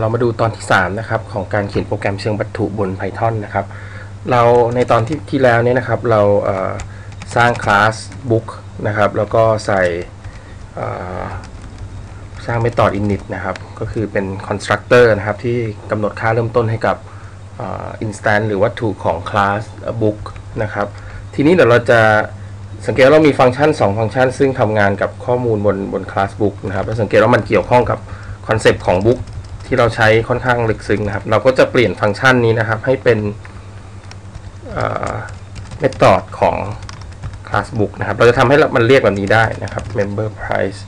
เรามาดูตอนที่ 3 นะครับ ของการเขียนโปรแกรมเชิงวัตถุบน Python นะครับ เราในตอนที่ที่แล้วเนี่ยนะครับ เราเอ่อสร้างคลาส book นะครับ แล้วก็ใส่สร้าง method init นะครับ ก็คือเป็น constructor นะครับ ที่กำหนดค่าเริ่มต้นให้กับอ่อ instance หรือวัตถุของ class book นะครับ ทีนี้เดี๋ยวเราจะสังเกตว่าเรามีฟังก์ชัน 2 ฟังก์ชัน ซึ่งทำงานกับข้อมูลบนบน class book นะครับ แล้วสังเกตว่ามันเกี่ยวข้องกับconcept ของ book ที่เราใช้ค่อนข้างลึกซึ้งนะครับ เราก็จะเปลี่ยนฟังก์ชันนี้นะครับ ให้เป็น method ของ class book นะครับ เราจะทำให้มันเรียกแบบนี้ได้นะครับ member price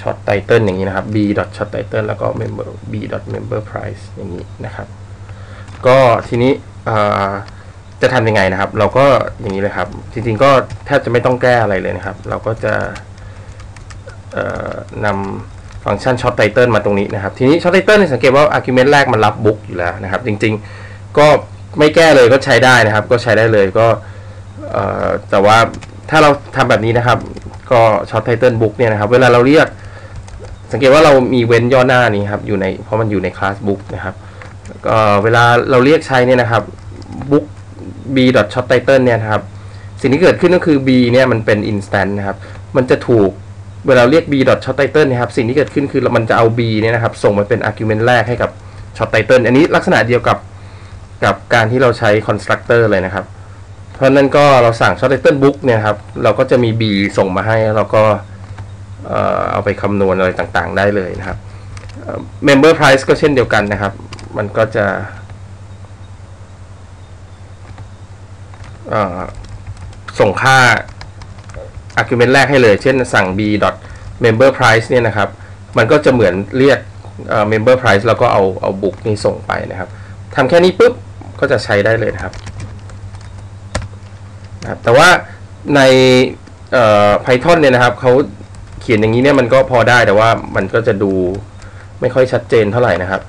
short title อย่างนี้นะครับ b short title แล้วก็ member b member price อย่างนี้นะครับ ก็ทีนี้จะทำยังไงนะครับ เราก็อย่างนี้เลยครับ จริงๆก็แทบจะไม่ต้องแก้อะไรเลยนะครับ เราก็จะนำ ฟังก์ชัน short title มาตรงนี้นะครับ ทีนี้ short title เนี่สังเกตว่า argument แรกมันรับ book อยู่แล้วนะครับ จริงๆก็ไม่แก้เลยก็ใช้ได้นะครับ ก็ใช้ได้เลยก็แต่ว่าถ้าเราทำแบบนี้นะครับ ก็ short title book เนี่ยนะครับ เวลาเราเรียก สังเกตว่าเรามีเว้นย่อหน้านี้ครับอยู่ในเพราะมันอยู่ใน class book นะครับก็เวลาเราเรียกใช้เนี่ยนะครับ book b short title เนี่ยนะครับ สิ่งที่เกิดขึ้นก็คือ b เนี่ยมันเป็น instant นะครับ มันจะถูก เวลาเรียก b short title นะครับสิ่งที่เกิดขึ้นคือมันจะเอา b เนี่ยนะครับส่งมาเป็น argument แรกให้กับ short title อันนี้ลักษณะเดียวกับกับการที่เราใช้ constructor เลยนะครับ เพราะนั้นก็เราสั่ง short title book เนี่ยครับเราก็จะมี b ส่งมาให้แล้วก็เอาไปคำนวณอะไรต่างๆ ได้เลยนะครับ member price ก็เช่นเดียวกันนะครับ มันก็จะส่งค่า argument แรกให้เลย เช่นสั่ง b member price เนี่ยนะครับ มันก็จะเหมือนเรียก member price แล้วก็เอาเอา book นี้ส่งไปนะครับทำแค่นี้ปุ๊บก็จะใช้ได้เลยนะครับนะแต่ว่าใน Python เนี่ยนะครับเขาเขียนอย่างนี้เนี่ยมันก็พอได้แต่ว่ามันก็จะดูไม่ค่อยชัดเจนเท่าไหร่นะครับ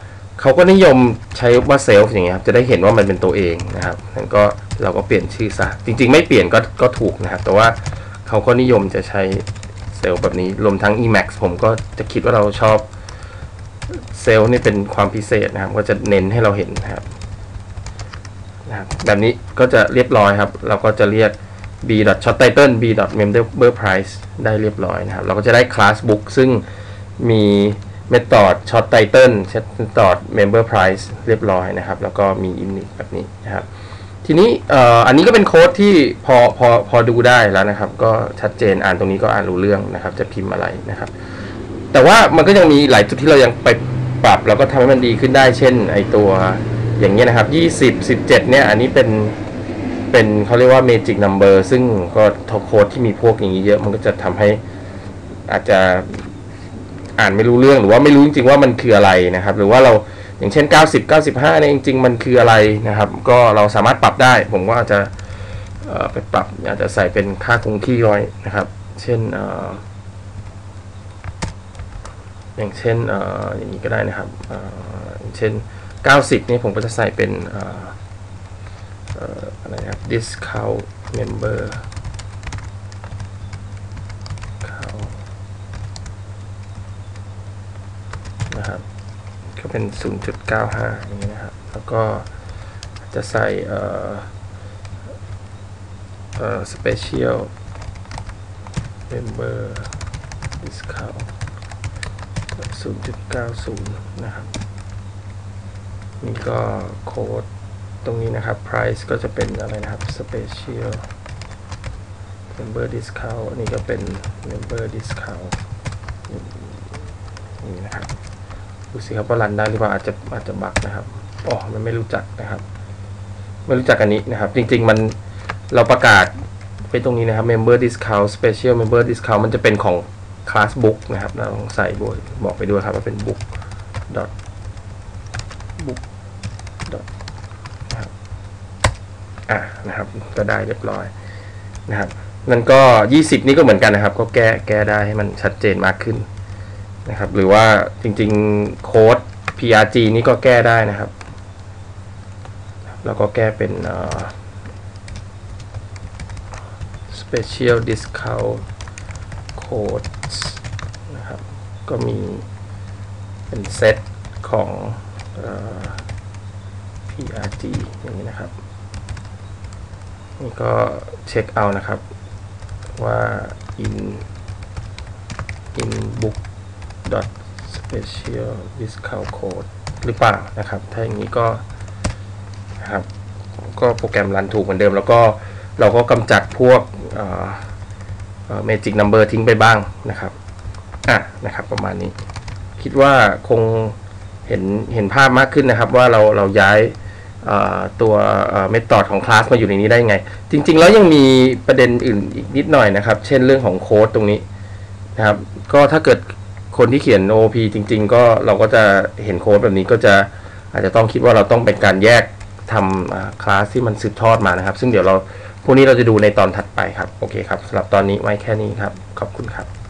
เขาก็นิยมใช้ว่าเซลฟ์อย่างเงี้ยครับจะได้เห็นว่ามันเป็นตัวเองนะครับนั่นก็เราก็เปลี่ยนชื่อซะจริง ๆ ไม่เปลี่ยนก็ก็ถูกนะครับ แต่ว่า เขาก็นิยมจะใช้เซลล์แบบนี้ รวมทั้ง Emacs ผมก็จะคิดว่าเราชอบเซลล์นี่เป็นความพิเศษนะครับ ก็จะเน้นให้เราเห็นนะครับนะครับ แบบนี้ก็จะเรียบร้อยครับ เราก็จะเรียก b short title b member price ได้เรียบร้อยนะครับ เราก็จะได้ class book ซึ่งมี method short title method member price เรียบร้อยนะครับ แล้วก็มี init แบบนี้นะครับ ทีนี้อันนี้ก็เป็นโค้ดที่พอพอพอดูได้แล้วนะครับ ก็ชัดเจนอ่านตรงนี้ก็อ่านรู้เรื่องนะครับ จะพิมพ์อะไรนะครับ แต่ว่ามันก็ยังมีหลายจุดที่เรายังไปปรับแล้วก็ทำให้มันดีขึ้นได้ เช่น ไอตัวอย่างเงี้ยนะครับ 20 17 เนี่ย อันนี้เป็นเป็นเขาเรียกว่า magic number ซึ่งก็โค้ดที่มีพวกอย่างนี้เยอะ มันก็จะทำให้อาจจะอ่านไม่รู้เรื่องหรือว่าไม่รู้จริงๆว่ามันคืออะไรนะครับ หรือว่าเรา อย่างเช่น 90 95เนี่ยจริงๆ มันคืออะไรนะครับ ก็เราสามารถปรับได้ ผมว่าจะไปปรับอาจจะใส่เป็นค่าคงที่ไว้นะครับ เช่นอย่างเช่นอย่างนี้ก็ได้นะครับอย่างเช่น 90 นี่ผมก็จะใส่เป็นอะไรครับ discount member นะครับ ก็ เป็น 0.95 อย่างนี้นะครับ แล้วก็จะใส่เอ่อเอ่อ special member discount 0.90 นะครับ นี่ก็โค้ดตรงนี้นะครับ price ก็จะเป็นอะไรนะครับ special member discount นี่ก็เป็น member discount นี่นะครับ ดูสิครับว่ารันได้หรือเปล่าอาจจะอาจจะบักนะครับอ๋อมันไม่รู้จักนะครับ ไม่รู้จักอันนี้นะครับ จริง ๆ มันเราประกาศไปตรงนี้นะครับ member discount special member discount มันจะเป็นของ class book นะครับเราต้องใส่บบอกไปด้วยครับว่าเป็น book dot book dot นะครับอะนะครับก็ได้เรียบร้อยนะครับนั่นก็ 20 นี่ก็เหมือนกันนะครับ ก็แก้แก้ได้ให้มันชัดเจนมากขึ้น นะครับ หรือว่าจริงๆ โค้ด PRG นี่ก็แก้ได้นะครับ แล้วก็แก้เป็น special discount codes นะครับ ก็มีเป็นเซตของอ PRG อย่างนี้นะครับ นี่ก็เช็คเอานะครับว่า in in book dot special discount code หรือเปล่านะครับ ถ้าอย่างนี้ก็นะครับก็โปรแกรมรันถูกเหมือนเดิม แล้วก็เราก็กำจัดพวกเมจิกนัมเบอร์ทิ้งไปบ้างนะครับอะนะครับประมาณนี้ คิดว่าคงเห็นเห็นภาพมากขึ้นนะครับว่าเราเราย้ายตัวเมธอดของคลาสมาอยู่ในนี้ได้ไง จริง ๆ แล้วยังมีประเด็นอื่นอีกนิดหน่อยนะครับ เช่นเรื่องของโค้ดตรงนี้นะครับ ก็ถ้าเกิด คนที่เขียน OP จริง ๆ ก็เราก็จะเห็นโค้ดแบบนี้ก็จะอาจจะต้องคิดว่าเราต้องเป็นการแยกทำคลาสที่มันสืบทอดมานะครับ ซึ่งเดี๋ยวเราพวกนี้เราจะดูในตอนถัดไปครับ โอเคครับสำหรับตอนนี้ไว้แค่นี้ครับ ขอบคุณครับ